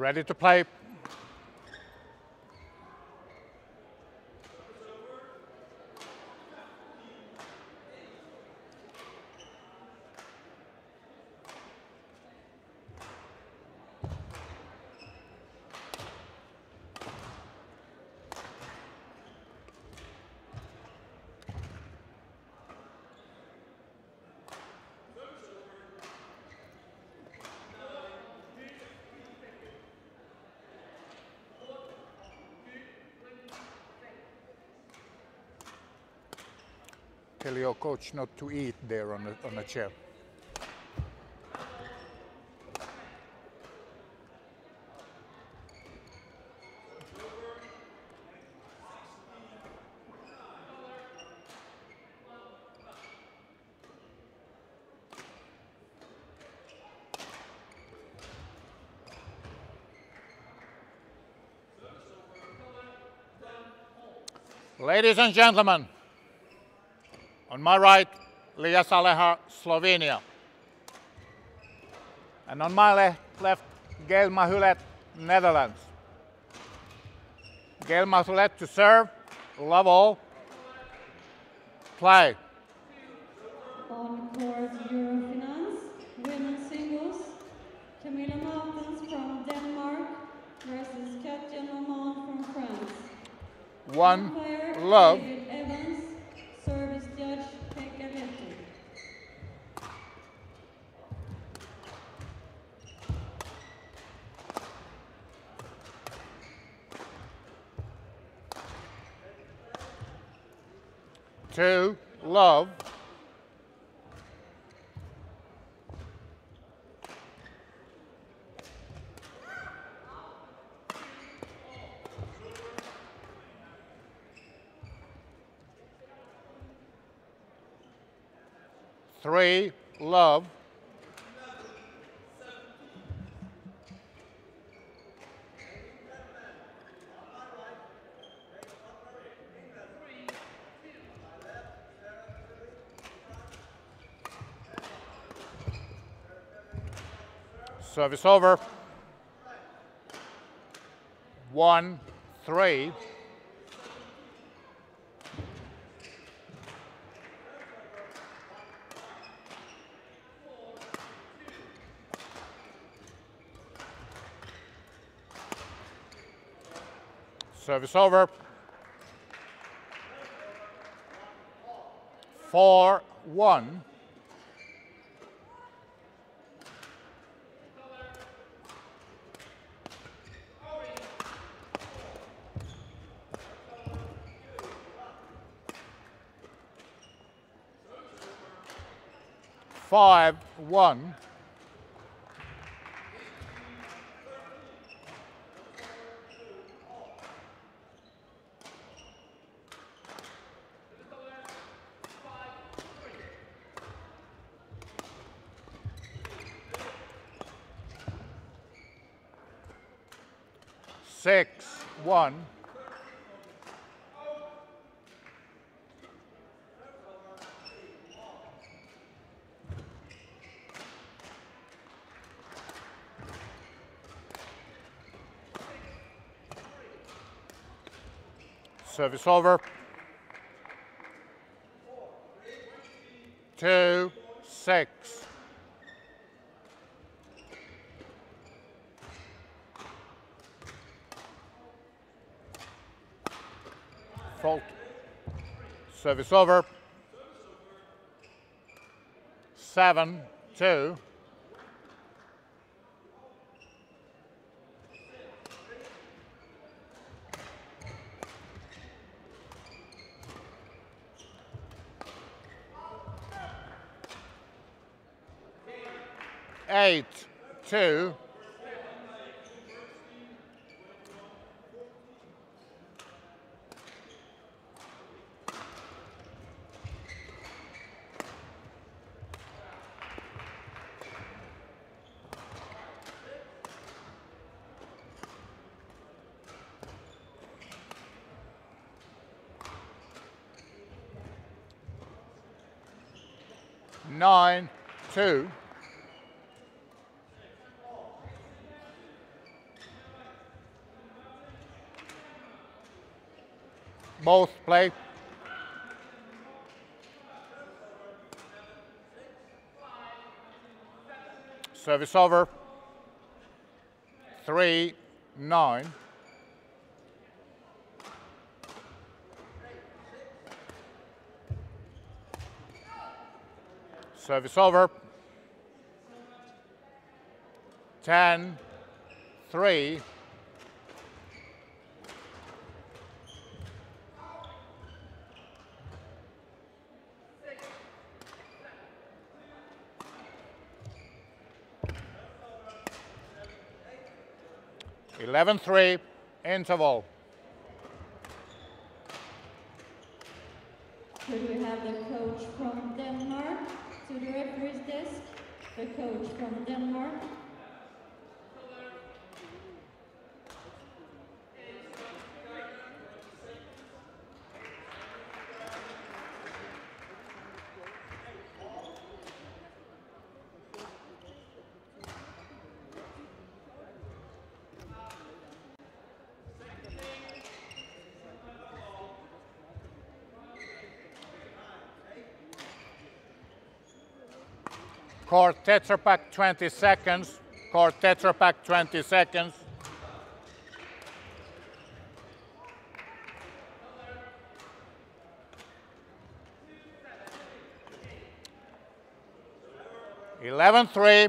Ready to play. Tell your coach not to eat there on a, on the chair. Ladies and gentlemen, on my right, Lia Salehar, Slovenia. And on my le left, Gayle Mahulette, Netherlands. Gayle Mahulette to serve, love all, play. On court Eurofinance, women's singles, Camilla Martens from Denmark versus Katja Normand from France. One, love. Two, love. Three, love. Service over. One, three. Service over. Four, one. Five, one. Six, one. Service over. Two, six. Fault. Service over. Seven, two. Eight, two. Nine, two. Service over. Three, nine. Service over. Ten, three. 11-3, interval. Could we have the coach from Denmark to the referee's desk? The coach from Denmark Court Tetra Pak 20 seconds. Court Tetra Pak 20 seconds. Eleven three.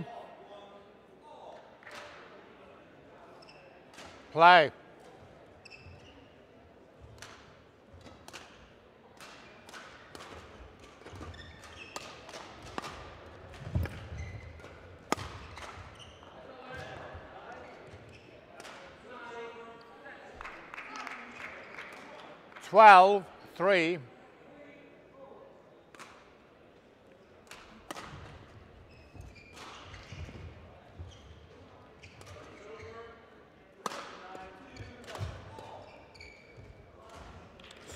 Play. Twelve three.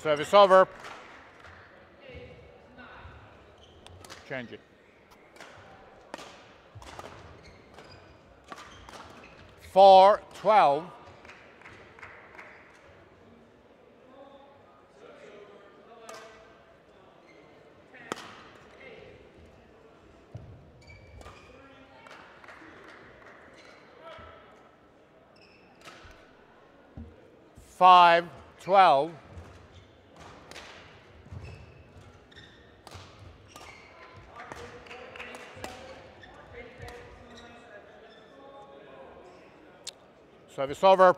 Service over. Change it. Four, twelve. Five, twelve. Service over.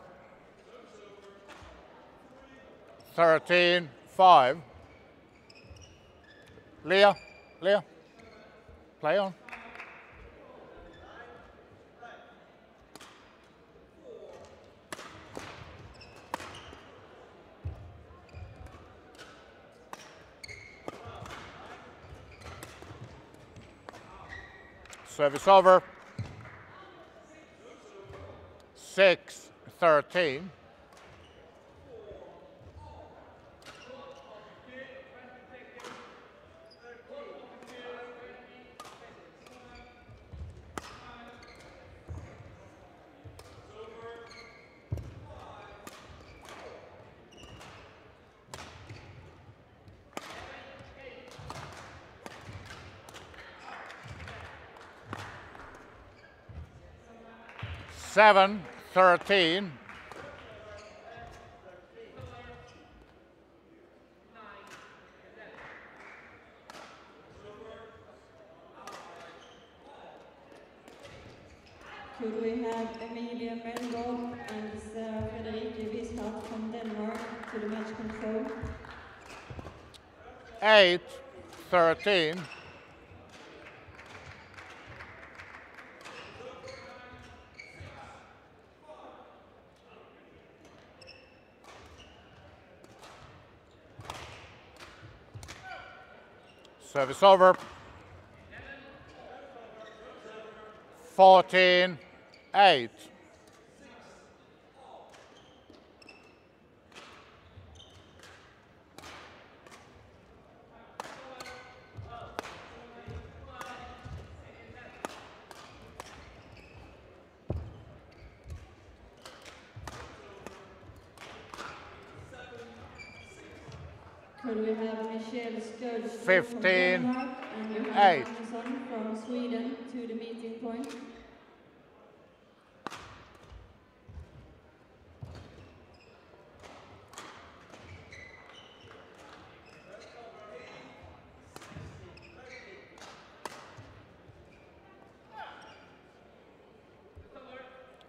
13, 5. Leah, Leah, play on. Service over. 6, 13. Seven, thirteen. Could we have Emilia Melgaard and Sarah Frederike Wishout from Denmark to the match control? Eight, thirteen. Service over. 14, 8. Could we have Michelle Sturge from 15, Denmark and Johanna eight. Andersson from Sweden to the meeting point?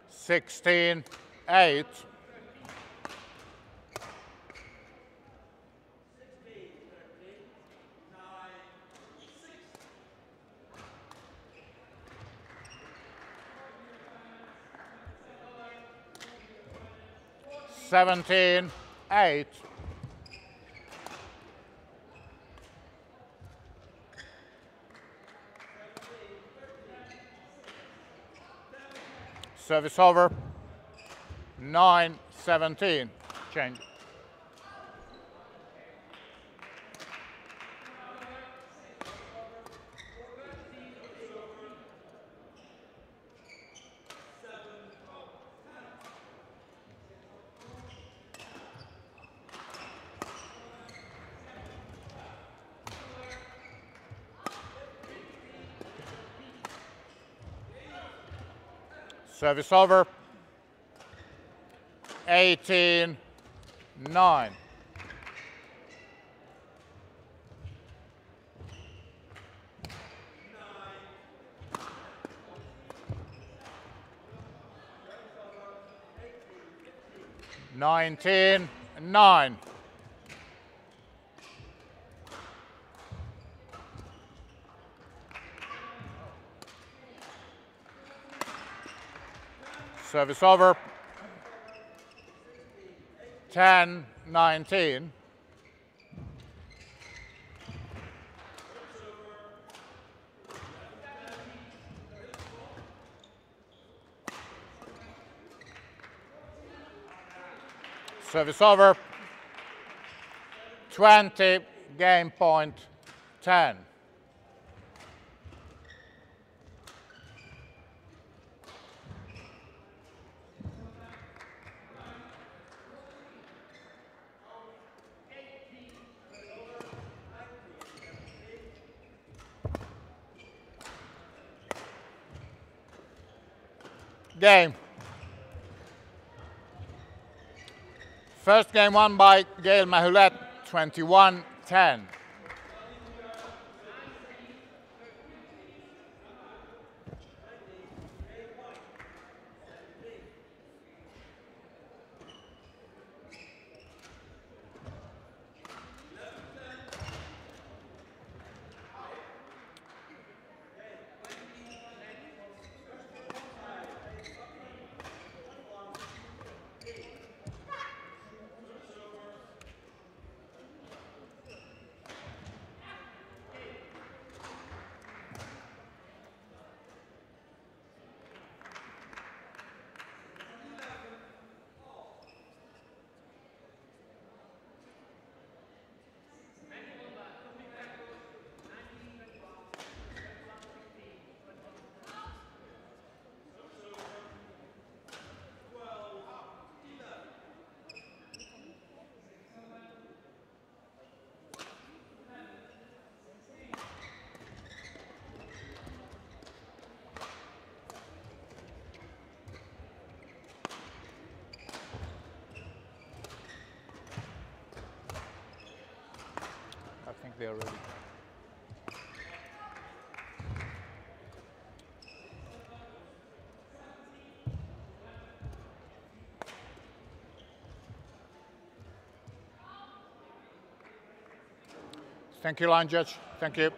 Sixteen, eight. Seventeen, eight. Service over. Nine, seventeen. Change. Service over. 18, 9. Nineteen, nine. Service over. 10, 19. Service over. 20, game point 10. Game. First game won by Gayle Mahulette, 21-10. I think they are ready. Thank you, line judge. Thank you.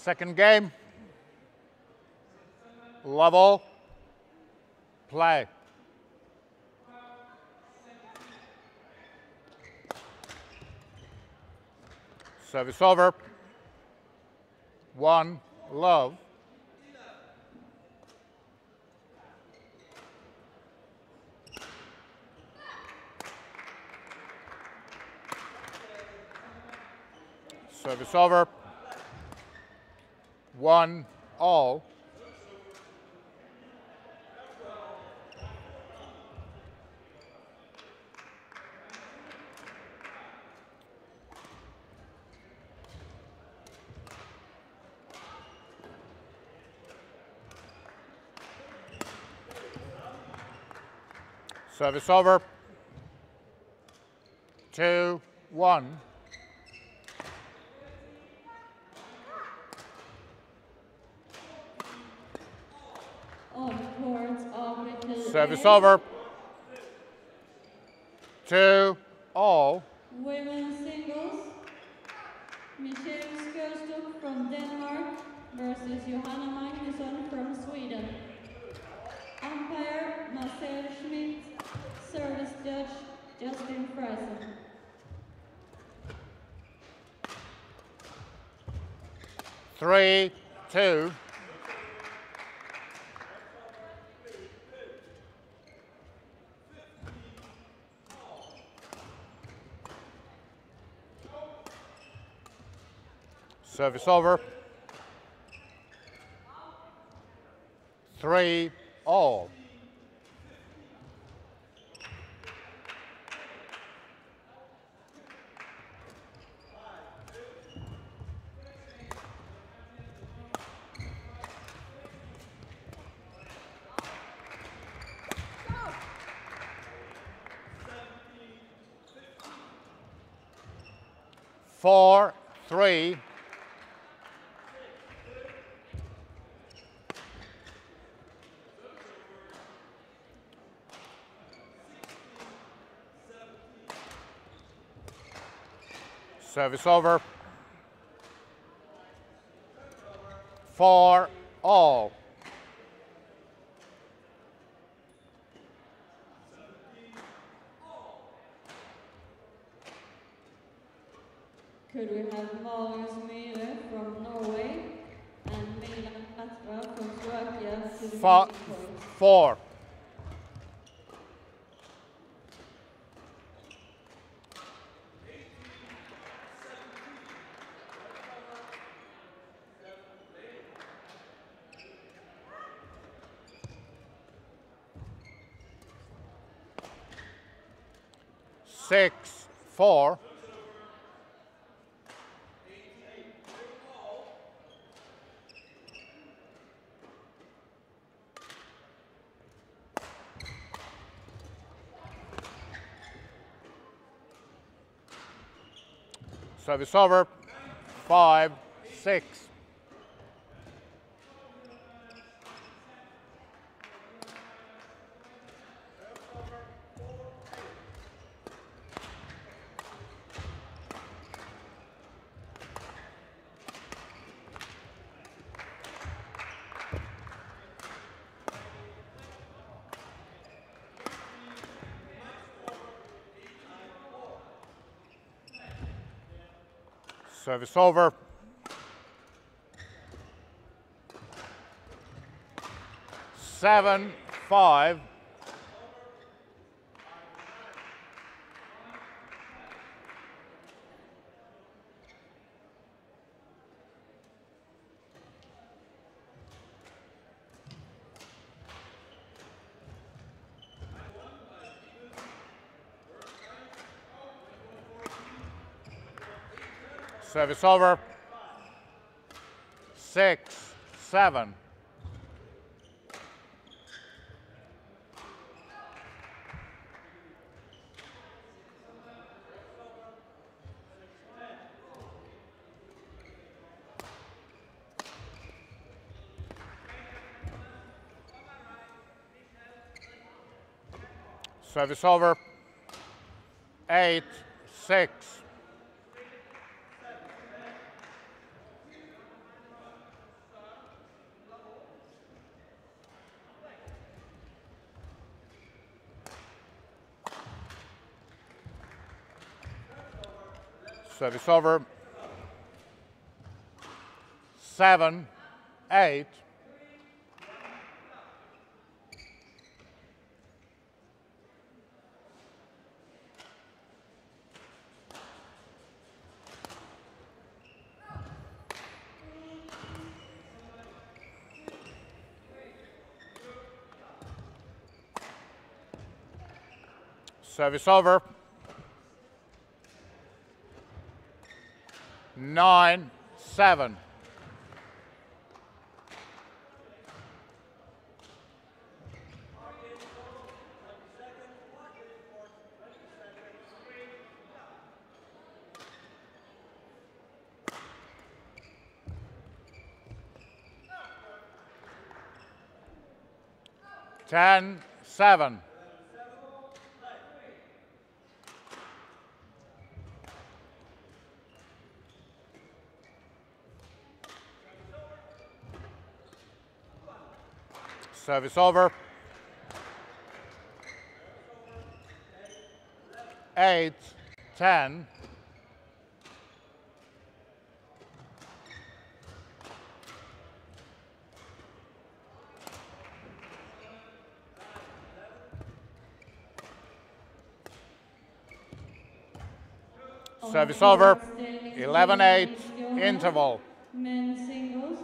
Second game. Level. Play. Service over. One, love. Service over. One, all. Service over. Two, one. Service over. Two, all. Women's singles. Michelle Skødstrup from Denmark versus Johanna Magnusson from Sweden. Umpire Marcel Schmidt. Service judge Justin Fraser. Three, two. Service over. Three, all. Four, three. Service over. For all. Could we have Marius Myhre from Norway and Milan Dratva from Slovakia to the Fa- meeting point? four. Four. Service over. Five, six. Service over. Seven, five. Service over. Six, seven. Service over. Eight, six. Service over. Seven, eight. Service over. nine, seven. Ten, seven. Service over. Eight, ten. Service over. 11-8 interval. Men singles.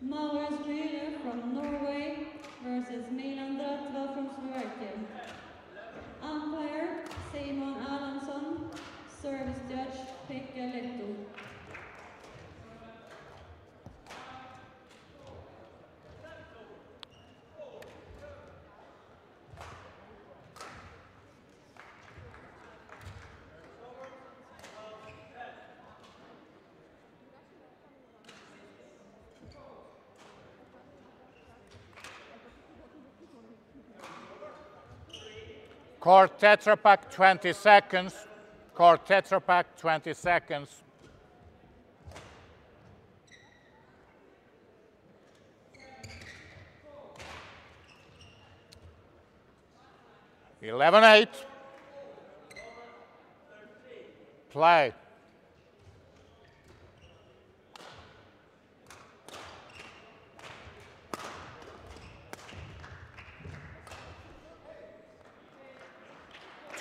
Marius Myhre from Norway versus Milan Dratva from Slovakia. Umpire Simon Alonsson. Service judge Pekka Letto. Court Tetra Pak 20 seconds. Court Tetra Pak 20 seconds. Eleven eight. Play.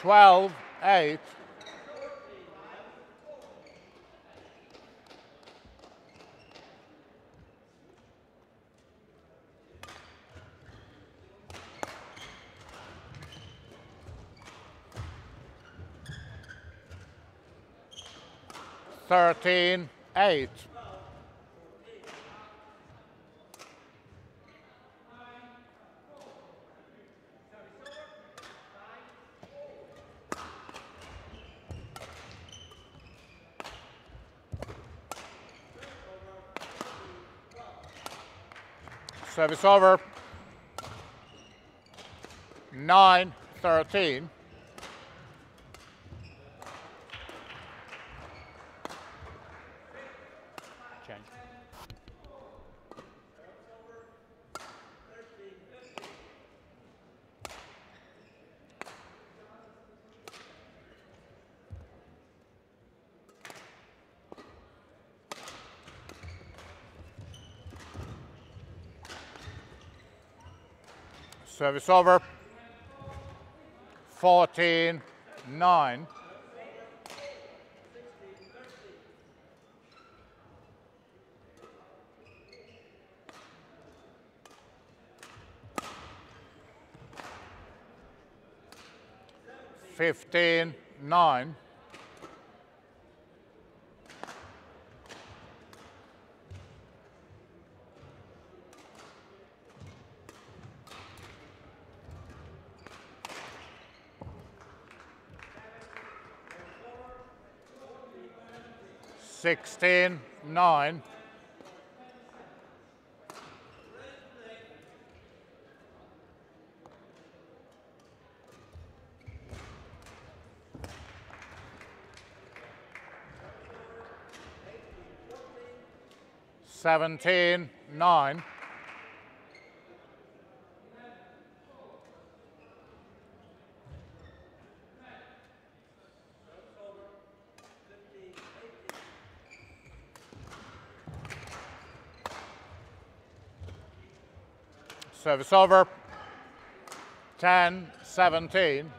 Twelve eight. Thirteen eight. Service over. 9, 13. Service over. 14 9. Fifteen nine. Sixteen nine. Seventeen nine. Service over. 10 17.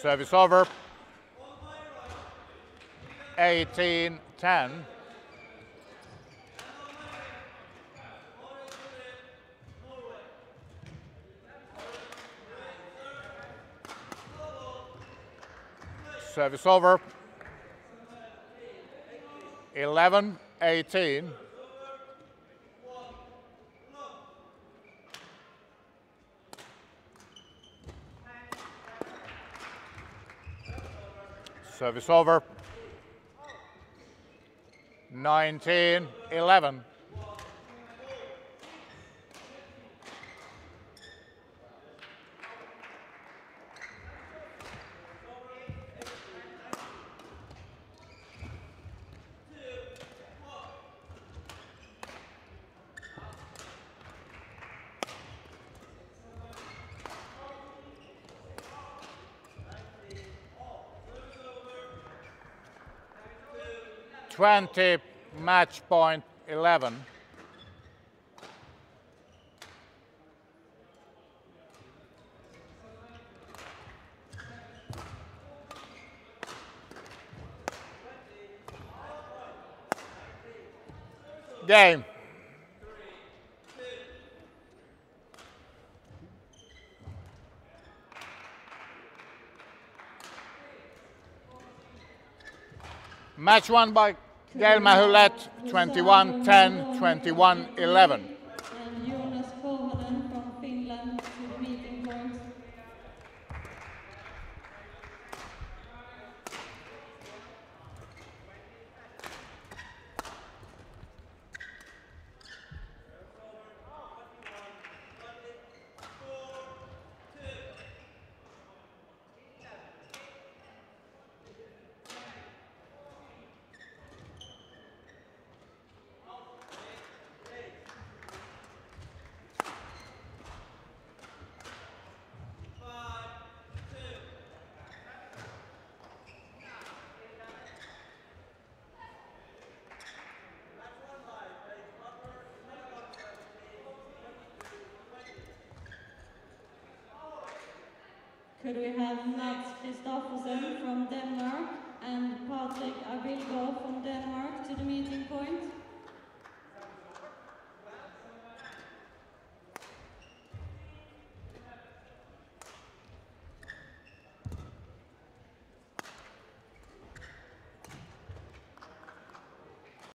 Service over. 18 10. Service over. 11 18. Service over. 19 11. Twenty match point eleven. Game. Match won by Del Mahulette 21 10, 21 11. Could we have Max Kristoffersen from Denmark and Patrik Abilgaard from Denmark to the meeting